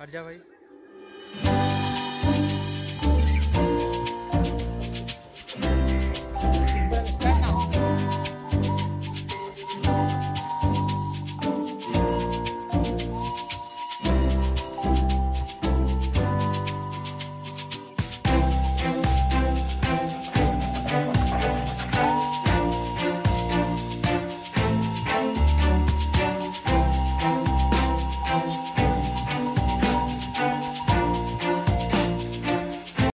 हट जा भाई।